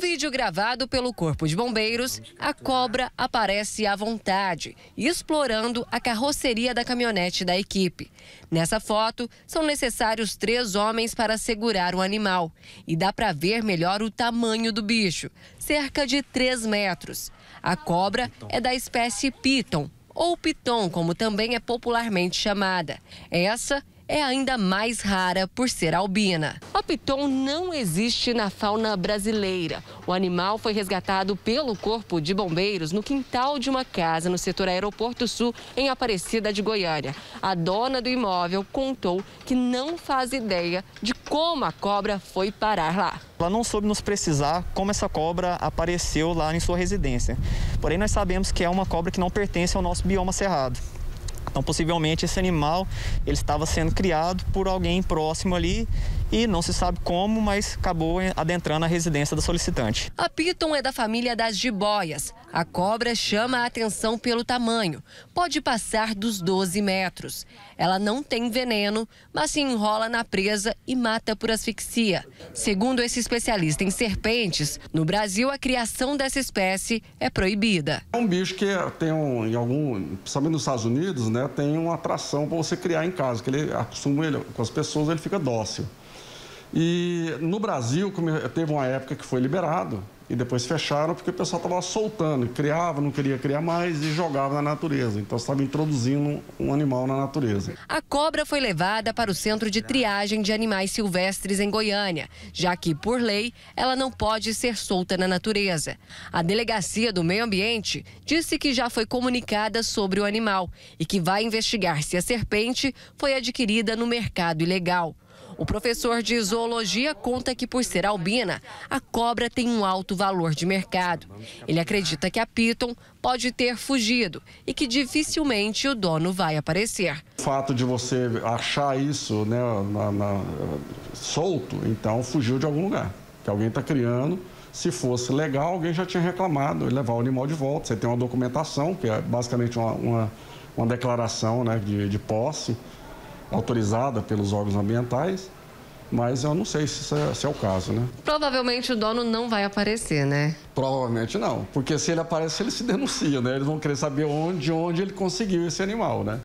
vídeo gravado pelo Corpo de Bombeiros, a cobra aparece à vontade, explorando a carroceria da caminhonete da equipe. Nessa foto, são necessários três homens para segurar o animal. E dá para ver melhor o tamanho do bicho cerca de 3 metros. A cobra é da espécie Piton, ou piton, como também é popularmente chamada. Essa é ainda mais rara por ser albina. A piton não existe na fauna brasileira. O animal foi resgatado pelo Corpo de Bombeiros no quintal de uma casa no setor Aeroporto Sul, em Aparecida de Goiânia. A dona do imóvel contou que não faz ideia de como a cobra foi parar lá. Ela não soube nos precisar como essa cobra apareceu lá em sua residência. Porém, nós sabemos que é uma cobra que não pertence ao nosso bioma cerrado. Então, possivelmente, esse animal ele estava sendo criado por alguém próximo ali e não se sabe como, mas acabou adentrando a residência da solicitante. A Piton é da família das jiboias. A cobra chama a atenção pelo tamanho. Pode passar dos 12 metros. Ela não tem veneno, mas se enrola na presa e mata por asfixia. Segundo esse especialista em serpentes, no Brasil a criação dessa espécie é proibida. É um bicho que tem um, em algum, principalmente nos Estados Unidos, né, tem uma atração para você criar em casa, que ele acostuma ele, com as pessoas, ele fica dócil. E no Brasil, teve uma época que foi liberado e depois fecharam porque o pessoal estava soltando, criava, não queria criar mais e jogava na natureza. Então estava introduzindo um animal na natureza. A cobra foi levada para o centro de triagem de animais silvestres em Goiânia, já que, por lei, ela não pode ser solta na natureza. A delegacia do meio ambiente disse que já foi comunicada sobre o animal e que vai investigar se a serpente foi adquirida no mercado ilegal. O professor de zoologia conta que, por ser albina, a cobra tem um alto valor de mercado. Ele acredita que a Piton pode ter fugido e que dificilmente o dono vai aparecer. O fato de você achar isso né, na, na, solto, então fugiu de algum lugar. Que alguém está criando. Se fosse legal, alguém já tinha reclamado e levar o animal de volta. Você tem uma documentação, que é basicamente uma, uma, uma declaração né, de, de posse autorizada pelos órgãos ambientais, mas eu não sei se é, se é, o caso, né? Provavelmente o dono não vai aparecer, né? Provavelmente não, porque se ele aparece, ele se denuncia, né? Eles vão querer saber onde, onde ele conseguiu esse animal, né?